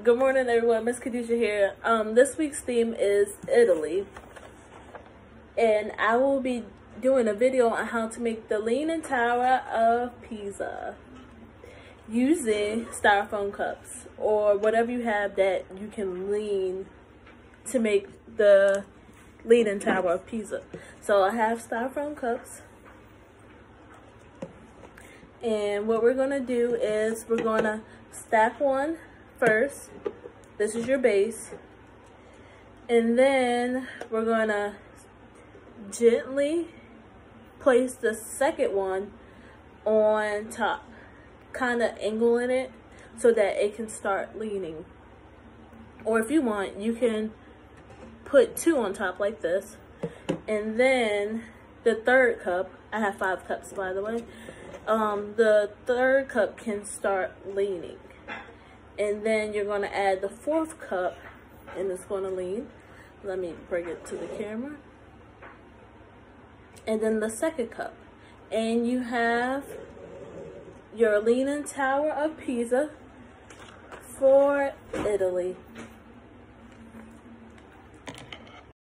Good morning, everyone. Miss Khadijah here. Um, this week's theme is Italy, and I will be doing a video on how to make the Leaning Tower of Pisa using styrofoam cups or whatever you have that you can lean to make the Leaning Tower of Pisa. So I have styrofoam cups. And what we're gonna do is we're gonna stack one first. This is your base. And then we're gonna gently place the second one on top, kind of angling it so that it can start leaning. Or if you want, you can put two on top like this. And then the third cup, I have five cups by the way, um, the third cup can start leaning and then you're going to add the fourth cup and it's going to lean. Let me bring it to the camera. And then the second cup. And you have your leaning tower of pisa for italy